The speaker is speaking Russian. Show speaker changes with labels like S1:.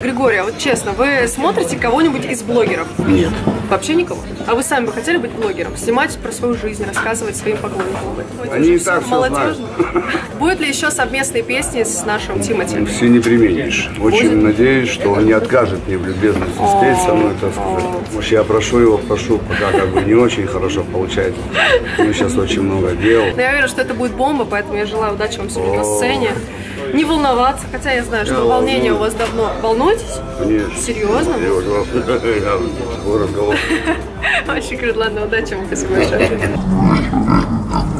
S1: Григорий, а вот честно, вы смотрите кого-нибудь из блогеров?
S2: Нет.
S1: Вообще никого? А вы сами бы хотели быть блогером? Снимать про свою жизнь, рассказывать своим поклонникам об этом?
S2: Они и так всё
S1: молодежно. Будет ли еще совместные песни с нашим Тимати?
S2: Все не применишь. Очень
S1: Будет?
S2: надеюсь, что он не откажет мне в любезности спеть со мной, так сказать. Я прошу его, прошу, пока как бы не очень хорошо получается. Ну, сейчас очень много дел.
S1: Но я верю, что это будет бомба, поэтому я желаю удачи вам сегодня на сцене. Не волноваться, хотя я знаю, что
S2: Я
S1: волнение у
S2: волнуюсь.
S1: вас давно. Волнуетесь?
S2: Конечно.
S1: Серьезно? Очень круто, ладно, удачи вам, спасибо большое.